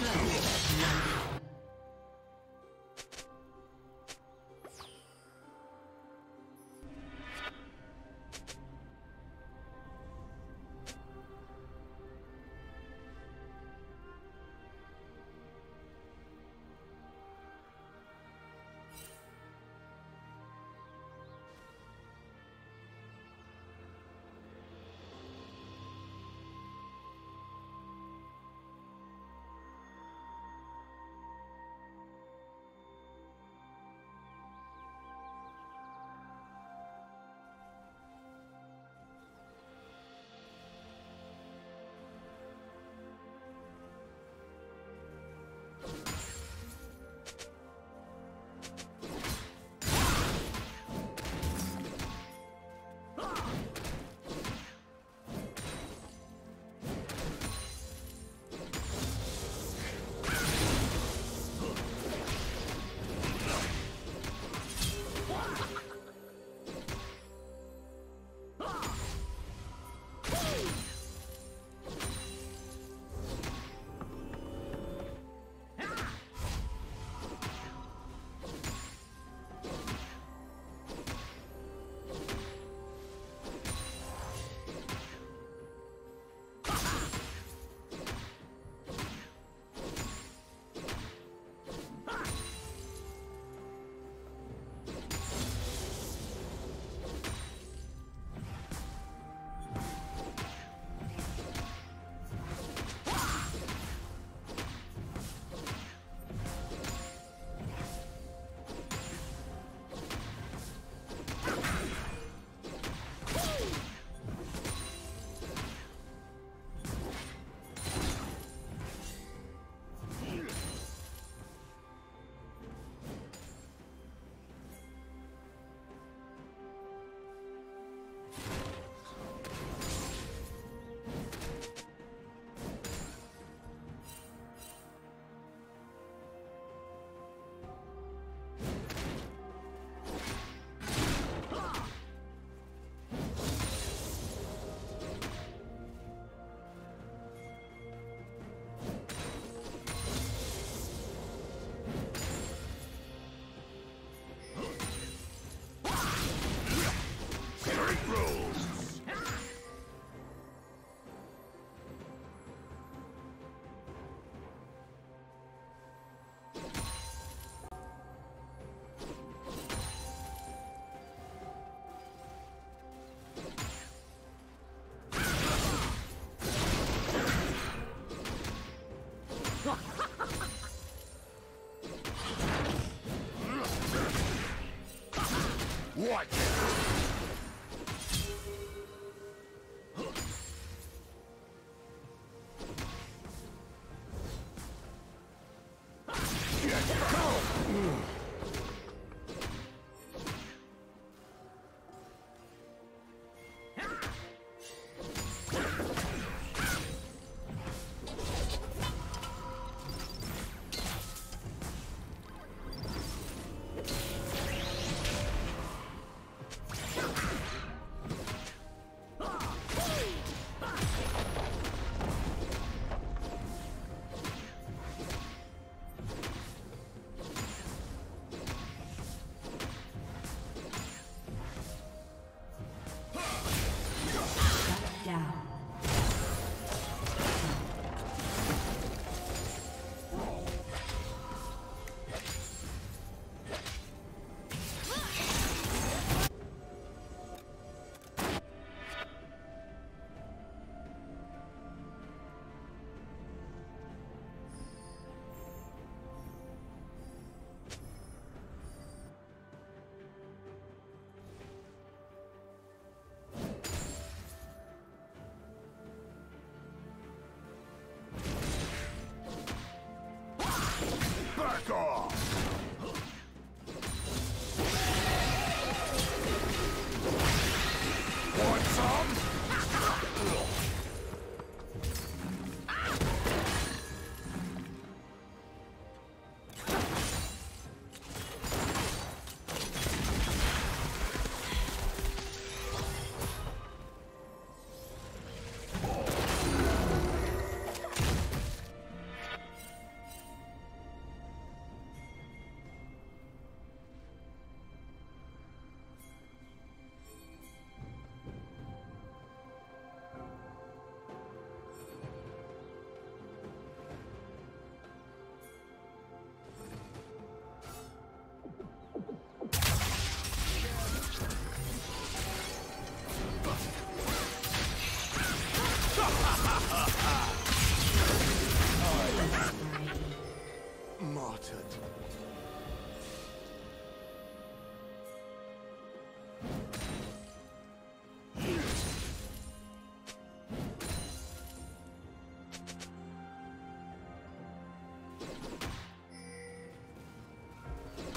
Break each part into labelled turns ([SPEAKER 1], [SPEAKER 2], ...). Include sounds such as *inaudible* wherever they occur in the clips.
[SPEAKER 1] First.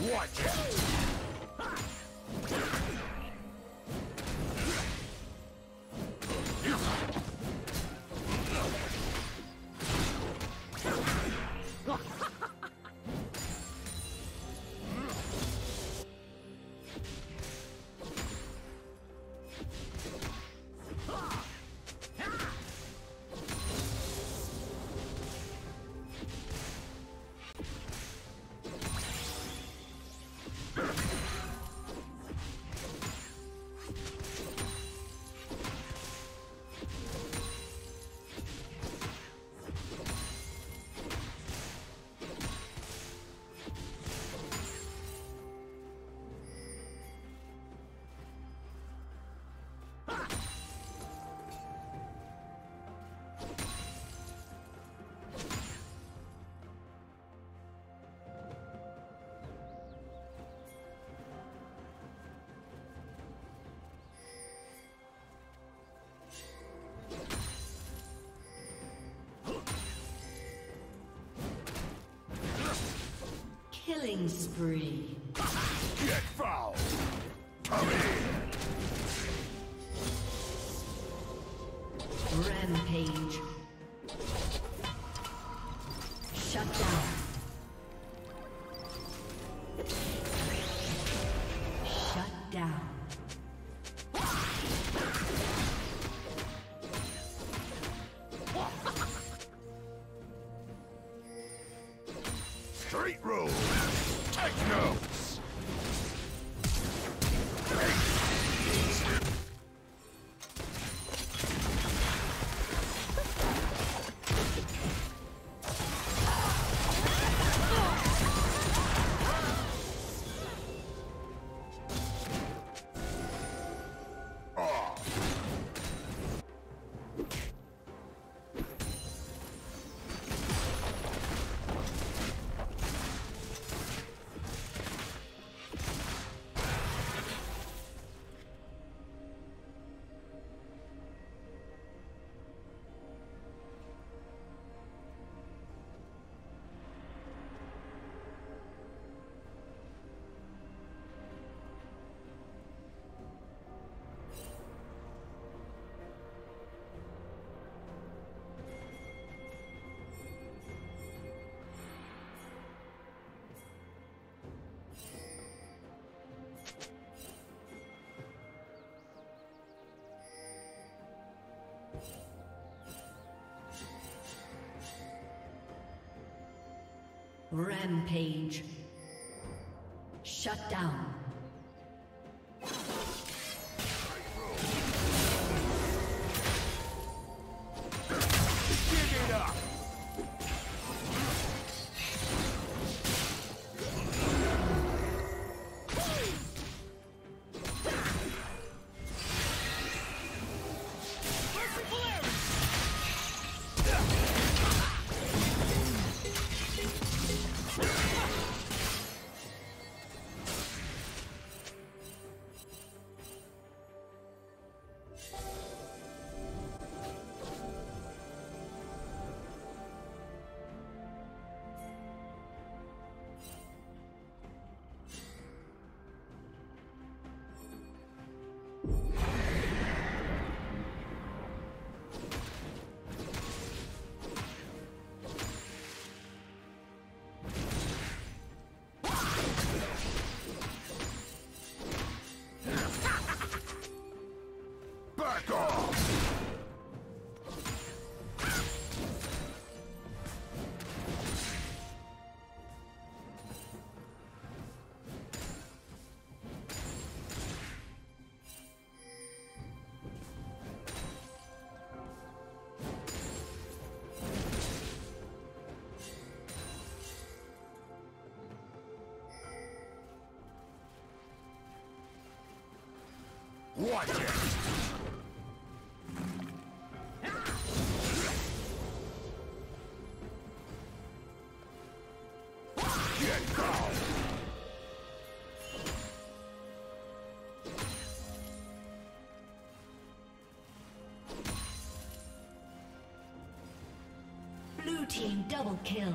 [SPEAKER 2] Watch out!
[SPEAKER 3] Killing spree.
[SPEAKER 2] Get foul! Come in!
[SPEAKER 3] Rampage. Rampage. Shut down.
[SPEAKER 2] Watch it!
[SPEAKER 3] Blue team double kill.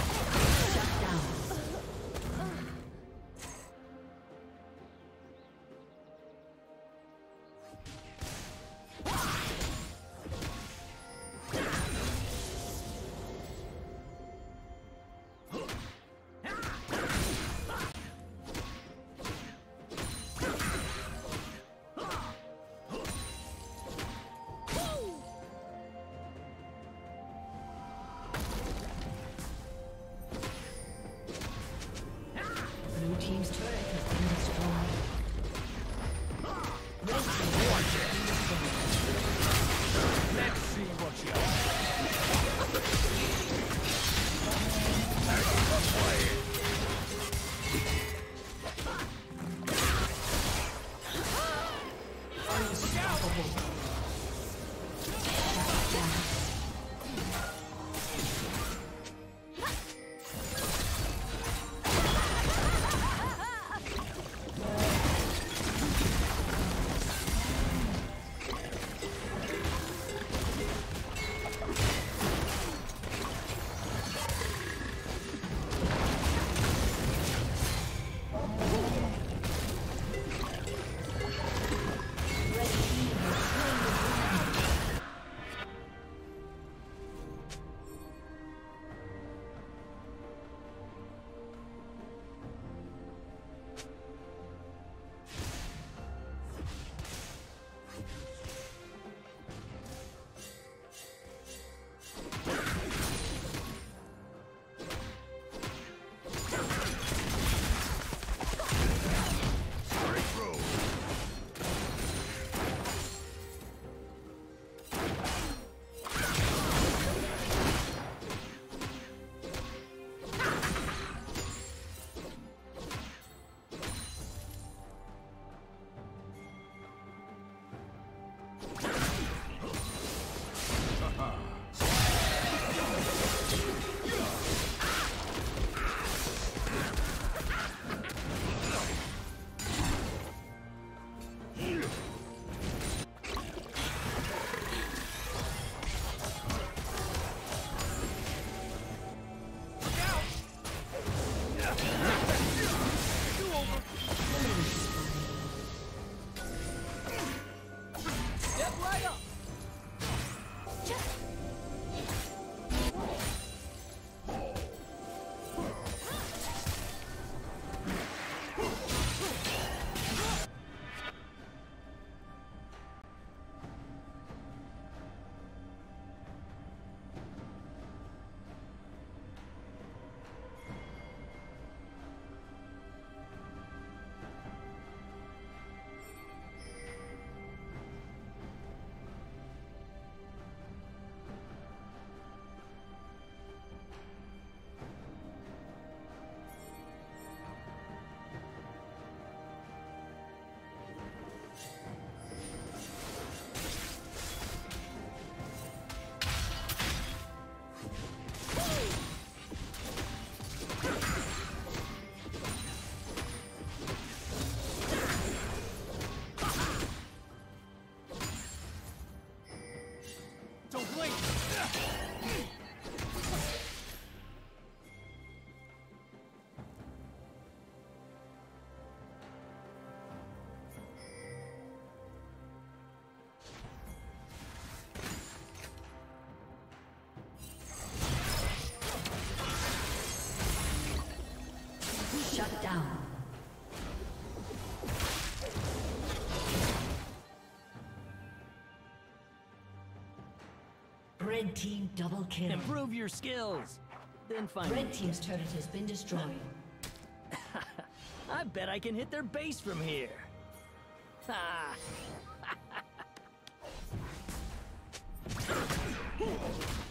[SPEAKER 3] Shut down. Red team double kill.
[SPEAKER 1] Improve your skills. Then find
[SPEAKER 3] Red
[SPEAKER 1] me.
[SPEAKER 3] team's turret has been destroyed. *laughs*
[SPEAKER 1] I bet I can hit their base from here. Ah, *laughs*